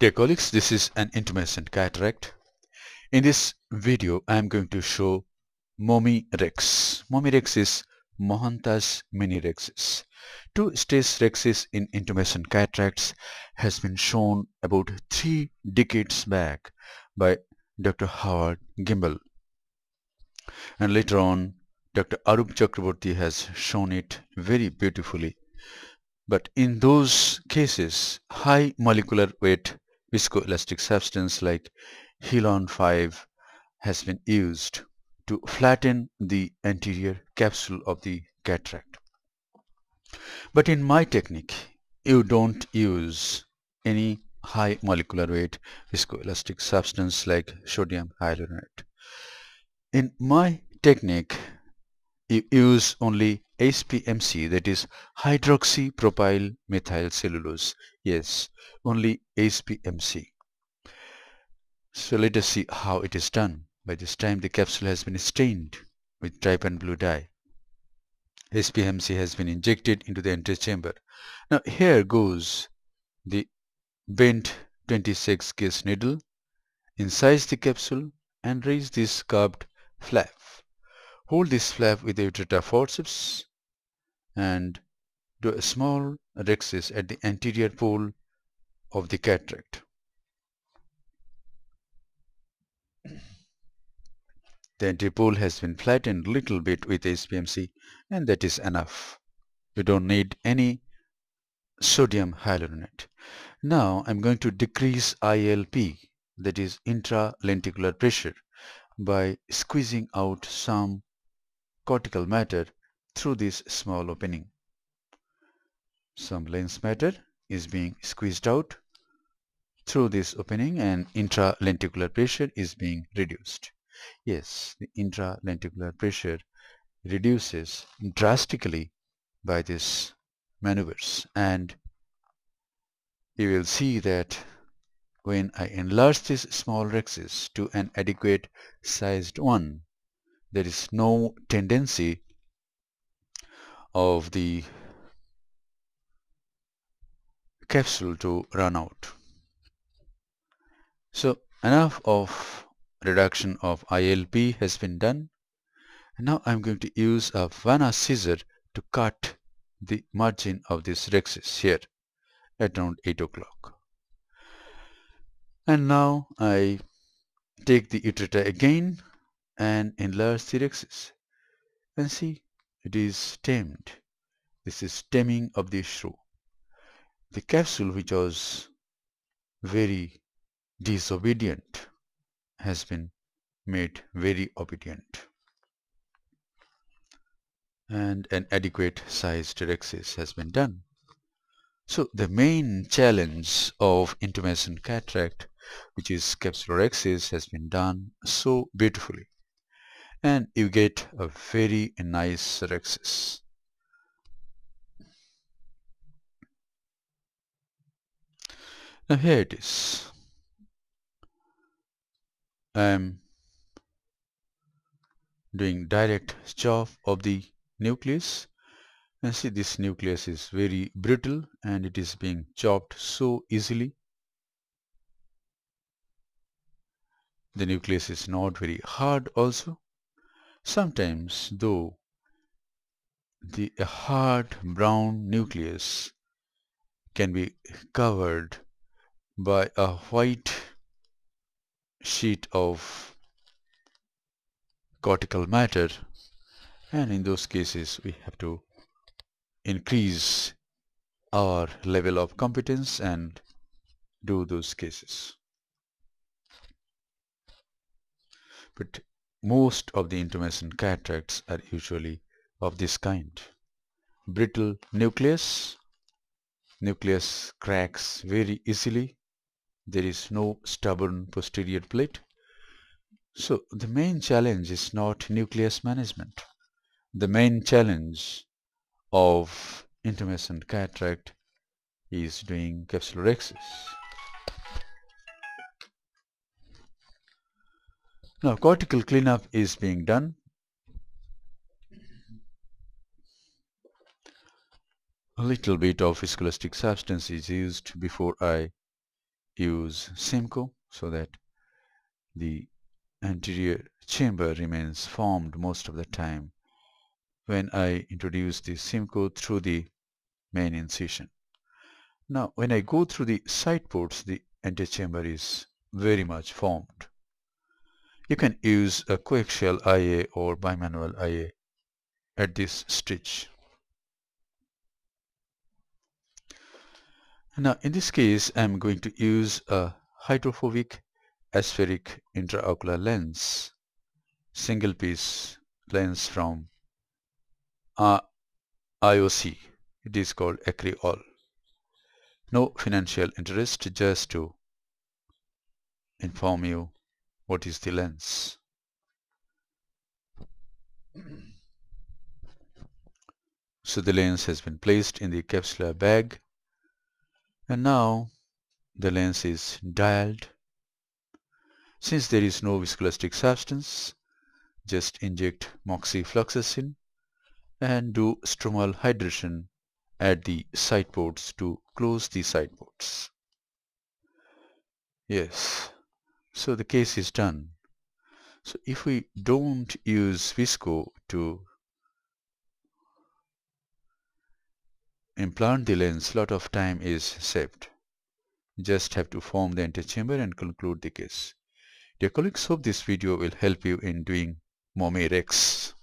Dear colleagues, this is an intumescent cataract. In this video, I am going to show Momi Rex. MoMiRhex is Mohantas mini rhexis. Two stage rhexis in intumescent cataracts has been shown about three decades back by Dr. Howard Gimbel. And later on, Dr. Arup Chakrabarti has shown it very beautifully. But in those cases, high molecular weight viscoelastic substance like Healon 5 has been used to flatten the anterior capsule of the cataract. But in my technique, you don't use any high molecular weight viscoelastic substance like sodium hyaluronate. In my technique, you use only HPMC that is hydroxypropyl methyl cellulose. Yes, only HPMC. So let us see how it is done. By this time the capsule has been stained with trypan blue dye. HPMC has been injected into the antechamber. Now here goes the bent 26 gauge needle. Incise the capsule and raise this curved flap. Hold this flap with a Utrata forceps and do a small rhexis at the anterior pole of the cataract. The anterior pole has been flattened little bit with HPMC and that is enough. You don't need any sodium hyaluronate. Now I'm going to decrease ILP that is intralenticular pressure by squeezing out some cortical matter through this small opening. Some lens matter is being squeezed out through this opening and intralenticular pressure is being reduced. Yes, the intralenticular pressure reduces drastically by these maneuvers and you will see that when I enlarge this small rhexis to an adequate sized one there is no tendency of the capsule to run out. So enough of reduction of ILP has been done. Now I'm going to use a Vannas scissor to cut the margin of this rhexis here at around 8 o'clock. And now I take the Utrata again and enlarge the rhexis and see it is stemmed. This is stemming of the shrew. The capsule which was very disobedient has been made very obedient and an adequate sized rhexis has been done. So the main challenge of intumescent cataract which is capsular rhexis has been done so beautifully and you get a very nice rhexis. Now here it is. I am doing direct chop of the nucleus and see this nucleus is very brittle and it is being chopped so easily. The nucleus is not very hard also Sometimes, though, the hard brown nucleus can be covered by a white sheet of cortical matter and in those cases we have to increase our level of competence and do those cases. But most of the intumescent cataracts are usually of this kind. Brittle nucleus, nucleus cracks very easily, there is no stubborn posterior plate. So the main challenge is not nucleus management. The main challenge of intumescent cataract is doing capsulorhexis. Now cortical cleanup is being done. A little bit of viscoelastic substance is used before I use Simcoe so that the anterior chamber remains formed most of the time when I introduce the Simcoe through the main incision. Now when I go through the side ports the antechamber is very much formed. You can use a coaxial IA or bimanual IA at this stitch. Now in this case I'm going to use a hydrophobic aspheric intraocular lens single piece lens from uh, IOC it is called Acryol no financial interest just to inform you what is the lens? So the lens has been placed in the capsular bag and now the lens is dialed. Since there is no viscoelastic substance just inject moxifloxacin and do stromal hydration at the side ports to close the side ports. Yes so the case is done so if we don't use visco to implant the lens, lot of time is saved. Just have to form the antechamber and conclude the case. Dear colleagues, hope this video will help you in doing MoMiRhex.